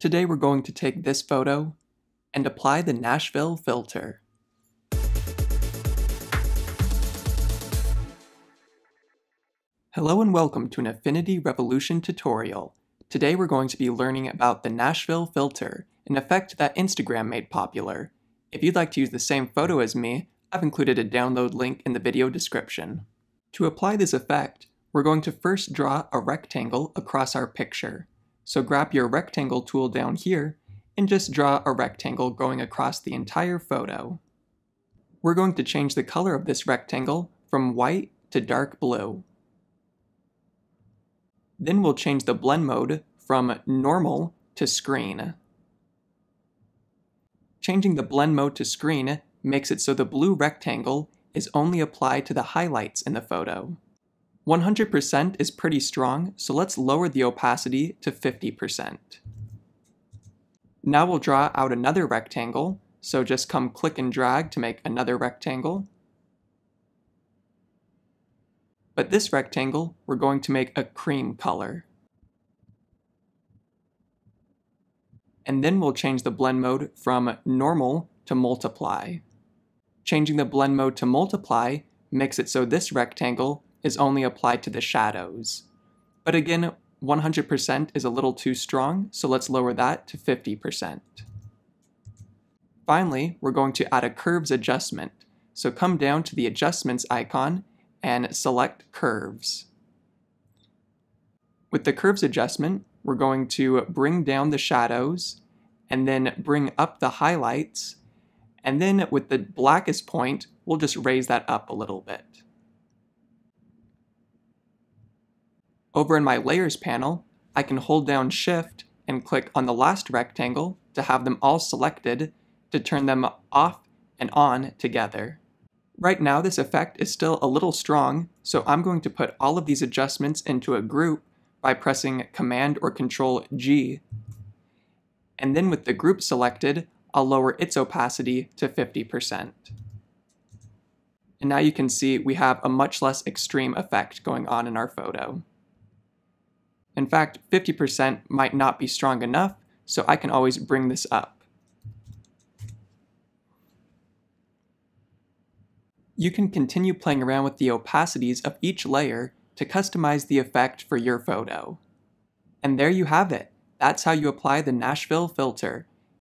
Today we're going to take this photo and apply the Nashville filter. Hello and welcome to an Affinity Revolution tutorial. Today we're going to be learning about the Nashville filter, an effect that Instagram made popular. If you'd like to use the same photo as me, I've included a download link in the video description. To apply this effect, we're going to first draw a rectangle across our picture. So grab your rectangle tool down here and just draw a rectangle going across the entire photo. We're going to change the color of this rectangle from white to dark blue. Then we'll change the blend mode from normal to screen. Changing the blend mode to screen makes it so the blue rectangle is only applied to the highlights in the photo. 100% is pretty strong, so let's lower the opacity to 50%. Now we'll draw out another rectangle, so just come click and drag to make another rectangle. But this rectangle, we're going to make a cream color. And then we'll change the blend mode from normal to multiply. Changing the blend mode to multiply makes it so this rectangle is only applied to the shadows. But again, 100% is a little too strong, so let's lower that to 50%. Finally, we're going to add a curves adjustment. So come down to the adjustments icon and select curves. With the curves adjustment, we're going to bring down the shadows and then bring up the highlights. And then with the blackest point, we'll just raise that up a little bit. Over in my Layers panel, I can hold down Shift and click on the last rectangle to have them all selected to turn them off and on together. Right now this effect is still a little strong, so I'm going to put all of these adjustments into a group by pressing Command or Control G. And then with the group selected, I'll lower its opacity to 50%. And now you can see we have a much less extreme effect going on in our photo. In fact, 50% might not be strong enough, so I can always bring this up. You can continue playing around with the opacities of each layer to customize the effect for your photo. And there you have it. That's how you apply the Nashville filter.